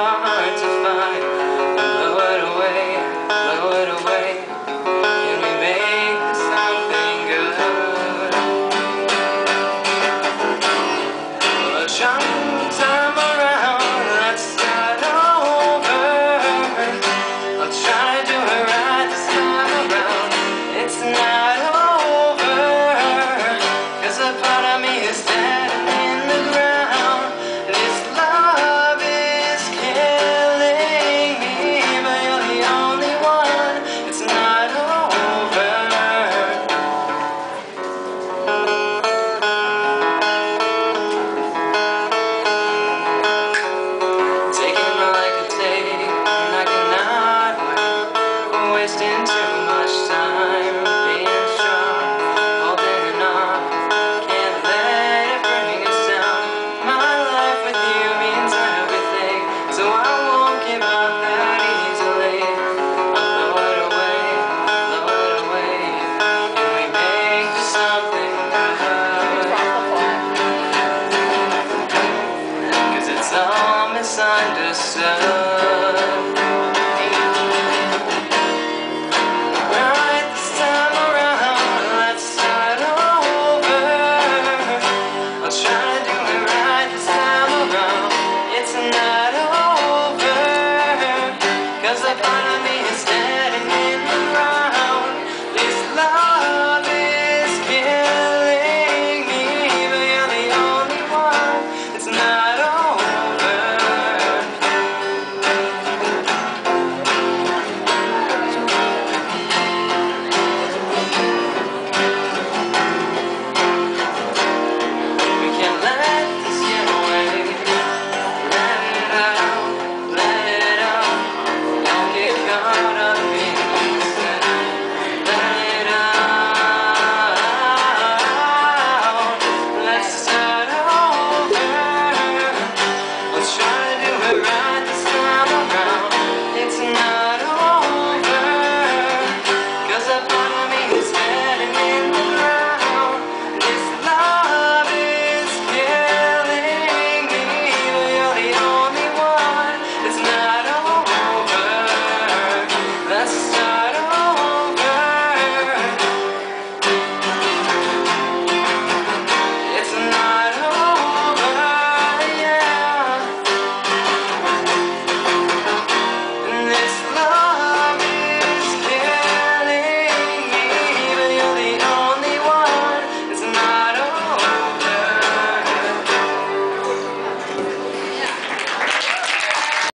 hard to find. Blow it away, blow it away. Can we make something good? Around, let's start over. I'll try to do it right this time around It's not over Cause a part of me is dead. Understand. Let